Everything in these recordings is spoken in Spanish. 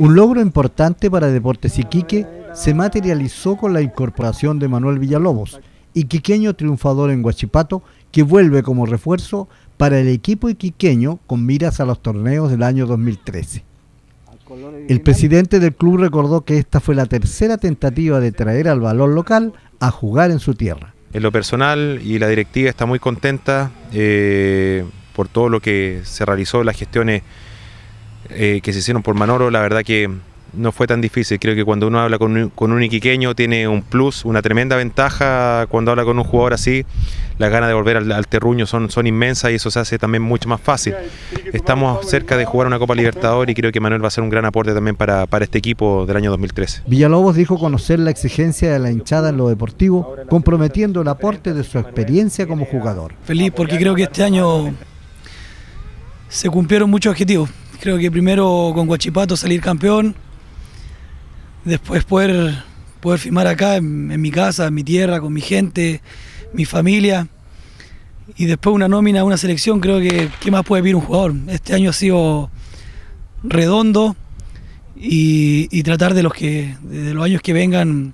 Un logro importante para Deportes Iquique se materializó con la incorporación de Manuel Villalobos, iquiqueño triunfador en Huachipato, que vuelve como refuerzo para el equipo iquiqueño con miras a los torneos del año 2013. El presidente del club recordó que esta fue la tercera tentativa de traer al valor local a jugar en su tierra. En lo personal y la directiva está muy contenta eh, por todo lo que se realizó, las gestiones eh, que se hicieron por Manoro, la verdad que no fue tan difícil. Creo que cuando uno habla con un, con un, iquiqueño tiene un plus, una tremenda ventaja cuando habla con un jugador así. Las ganas de volver al, terruño son, son inmensas y eso se hace también mucho más fácil. Estamos cerca de jugar una Copa Libertadores y creo que Manuel va a ser un gran aporte también para, para este equipo del año 2013. Villalobos dijo conocer la exigencia de la hinchada en lo deportivo, comprometiendo el aporte de su experiencia como jugador. Feliz porque creo que este año se cumplieron muchos objetivos. Creo que primero con Guachipato salir campeón, después poder, poder firmar acá en, mi casa, en mi tierra, con mi gente, mi familia. Y después una nómina, una selección, creo que ¿qué más puede pedir un jugador? Este año ha sido redondo y, tratar de los que de los años que vengan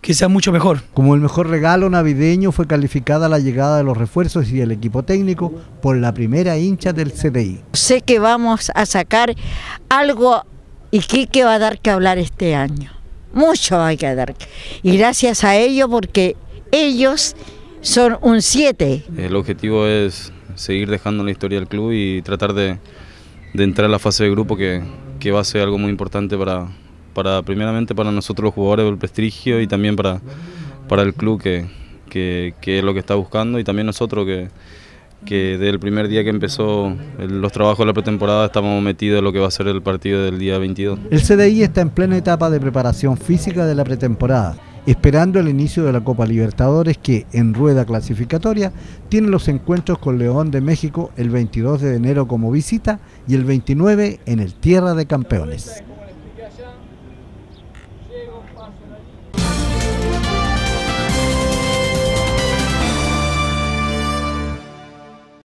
que sea mucho mejor. Como el mejor regalo navideño fue calificada la llegada de los refuerzos y el equipo técnico por la primera hincha del CDI. Sé que vamos a sacar algo y que va a dar que hablar este año. Mucho hay que dar. Y gracias a ellos porque ellos son un 7. El objetivo es seguir dejando la historia del club y tratar de, entrar a la fase de grupo que, que va a ser algo muy importante para, para primeramente para nosotros los jugadores del prestigio y también para, para el club que, que, es lo que está buscando y también nosotros que, que desde el primer día que empezó los trabajos de la pretemporada estamos metidos en lo que va a ser el partido del día 22. El CDI está en plena etapa de preparación física de la pretemporada, esperando el inicio de la Copa Libertadores que en rueda clasificatoria tiene los encuentros con León de México el 22 de enero como visita y el 29 en el Tierra de Campeones. Llego, paso la línea.